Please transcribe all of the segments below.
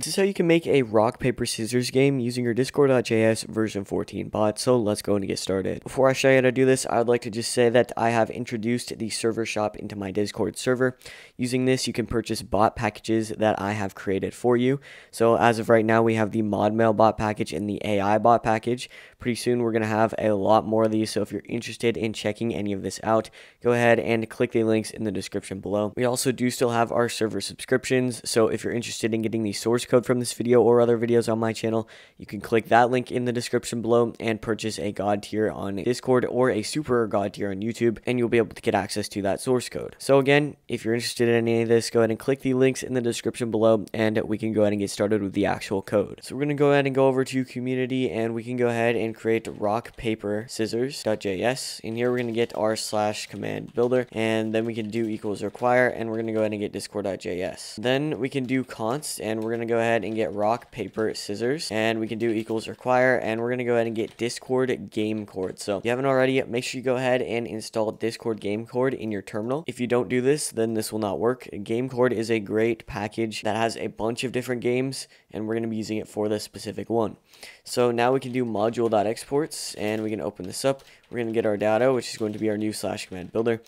This is how you can make a rock, paper, scissors game using your discord.js version 14 bot, so let's go and get started. Before I show you how to do this, I would like to just say that I have introduced the server shop into my Discord server. Using this, you can purchase bot packages that I have created for you. So as of right now, we have the ModMail bot package and the AI bot package. Pretty soon, we're going to have a lot more of these, so if you're interested in checking any of this out, go ahead and click the links in the description below. We also do still have our server subscriptions, so if you're interested in getting the source code from this video or other videos on my channel, you can click that link in the description below and purchase a God tier on Discord or a super God tier on YouTube, and you'll be able to get access to that source code. So again, if you're interested in any of this, go ahead and click the links in the description below, and we can go ahead and get started with the actual code. So we're going to go ahead and go over to community, and we can go ahead and create rock, paper, scissors.js. In here, we're going to get r slash command builder, and then we can do equals require, and we're going to go ahead and get discord.js. Then we can do const, and we're going to go ahead and get rock, paper, scissors, and we can do equals require, and we're going to go ahead and get discord gamecord. So if you haven't already, make sure you go ahead and install discord gamecord in your terminal. If you don't do this, then this will not work. Gamecord is a great package that has a bunch of different games, and we're going to be using it for this specific one. So now we can do module.exports, and we can open this up. We're going to get our data, which is going to be our new slash command builder.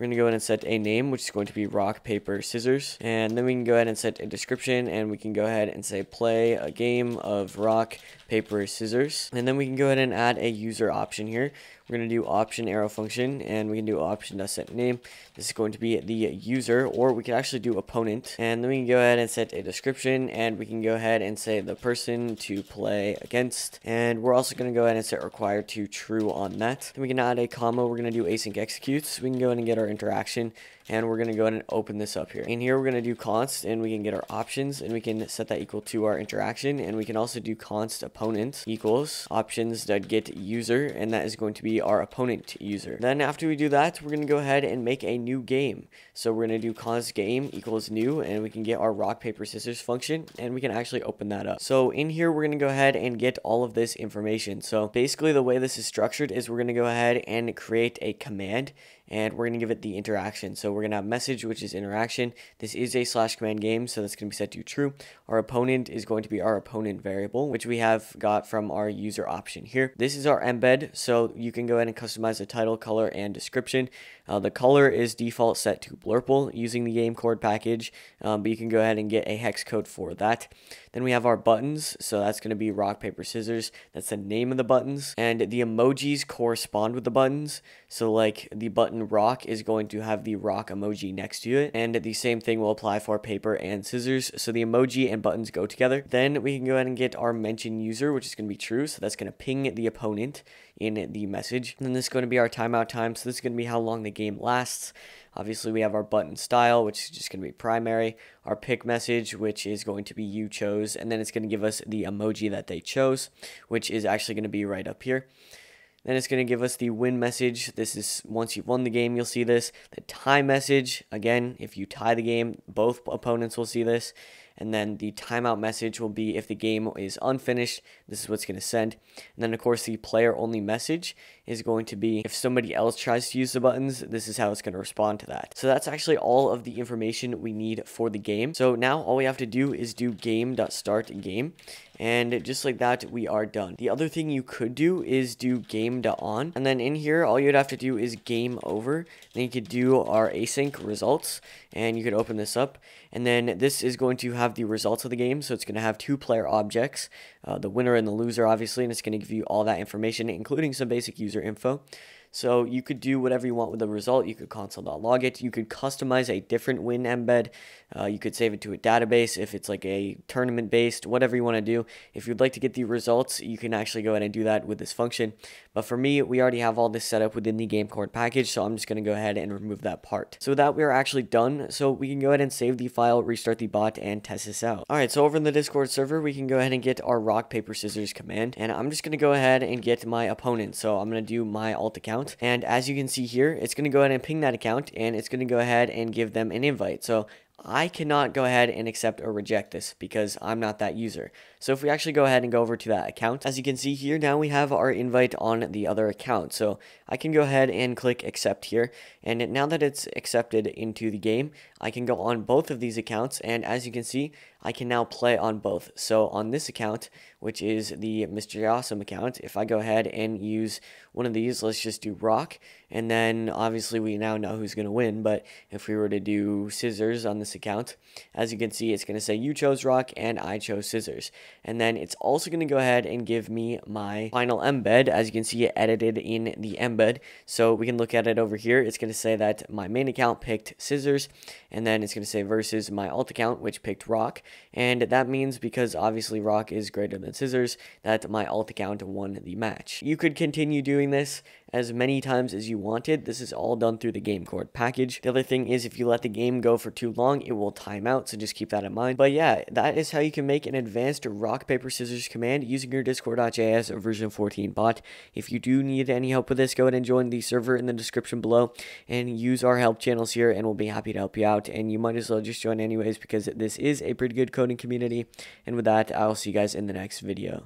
We're going to go ahead and set a name, which is going to be rock, paper, scissors. And then we can go ahead and set a description, and we can go ahead and say play a game of rock, paper, scissors. And then we can go ahead and add a user option here. We're going to do option arrow function, and we can do option dot set name. This is going to be the user, or we can actually do opponent. And then we can go ahead and set a description, and we can go ahead and say the person to play against. And we're also going to go ahead and set required to true on that. Then we can add a comma. We're going to do async executes. We can go ahead and get our interaction and we're going to go ahead and open this up here. In here, we're going to do const, and we can get our options, and we can set that equal to our interaction, and we can also do const opponent equals options that get user, and that is going to be our opponent user. Then after we do that, we're going to go ahead and make a new game. So we're going to do const game equals new, and we can get our rock, paper, scissors function, and we can actually open that up. So in here, we're going to go ahead and get all of this information. So basically, the way this is structured is we're going to go ahead and create a command, and we're going to give it the interaction. So we're going to have message, which is interaction. This is a slash command game, so that's going to be set to true. Our opponent is going to be our opponent variable, which we have got from our user option here. This is our embed, so you can go ahead and customize the title, color, and description. Uh, the color is default set to blurple using the gamecord package, um, but you can go ahead and get a hex code for that. Then we have our buttons, so that's going to be rock, paper, scissors. That's the name of the buttons, and the emojis correspond with the buttons. So like the button rock is going to have the rock emoji next to it, and the same thing will apply for paper and scissors. So the emoji and buttons go together. Then we can go ahead and get our mention user, which is going to be true. So that's going to ping the opponent in the message. And then this is going to be our timeout time. So this is going to be how long the game lasts. Obviously, we have our button style, which is just going to be primary, our pick message, which is going to be you chose, and then it's going to give us the emoji that they chose, which is actually going to be right up here. Then it's going to give us the win message. This is once you've won the game, you'll see this. The tie message, again, if you tie the game, both opponents will see this. And then the timeout message will be if the game is unfinished, this is what's going to send. And then, of course, the player only message is going to be if somebody else tries to use the buttons, this is how it's going to respond to that. So that's actually all of the information we need for the game. So now all we have to do is do game.start game. And just like that, we are done. The other thing you could do is do game.on. And then in here, all you'd have to do is game over. Then you could do our async results. And you could open this up. And then this is going to have the results of the game. So it's going to have two player objects, uh, the winner and the loser, obviously. And it's going to give you all that information, including some basic user info. So you could do whatever you want with the result. You could console.log it. You could customize a different win embed. Uh, you could save it to a database if it's like a tournament based, whatever you want to do. If you'd like to get the results, you can actually go ahead and do that with this function. But for me, we already have all this set up within the gamecord package, so I'm just going to go ahead and remove that part. So with that, we are actually done. So we can go ahead and save the file, restart the bot, and test this out. All right, so over in the Discord server, we can go ahead and get our rock, paper, scissors command. And I'm just going to go ahead and get my opponent. So I'm going to do my alt account account. And as you can see here, it's going to go ahead and ping that account and it's going to go ahead and give them an invite. So I cannot go ahead and accept or reject this because I'm not that user. So if we actually go ahead and go over to that account, as you can see here, now we have our invite on the other account. So I can go ahead and click accept here. And now that it's accepted into the game, I can go on both of these accounts. And as you can see, I can now play on both. So on this account, which is the Mr. Awesome account, if I go ahead and use one of these, let's just do rock, and then obviously we now know who's going to win, but if we were to do scissors on this account, as you can see, it's going to say you chose rock and I chose scissors. And then it's also going to go ahead and give me my final embed, as you can see it edited in the embed. So we can look at it over here. It's going to say that my main account picked scissors, and then it's going to say versus my alt account, which picked rock. And that means because obviously rock is greater than scissors, that my alt account won the match. You could continue doing this as many times as you wanted. This is all done through the gamecord package. The other thing is if you let the game go for too long, it will time out, so just keep that in mind. But yeah, that is how you can make an advanced rock, paper, scissors command using your discord.js version 14 bot. If you do need any help with this, go ahead and join the server in the description below and use our help channels here and we'll be happy to help you out. And you might as well just join anyways because this is a pretty good coding community. And with that, I'll see you guys in the next video.